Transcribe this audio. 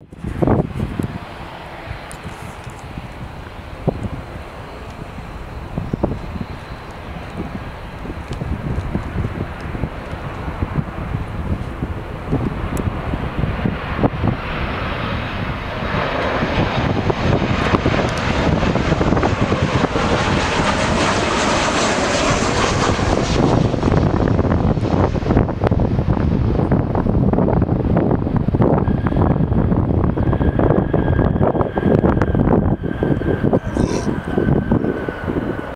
you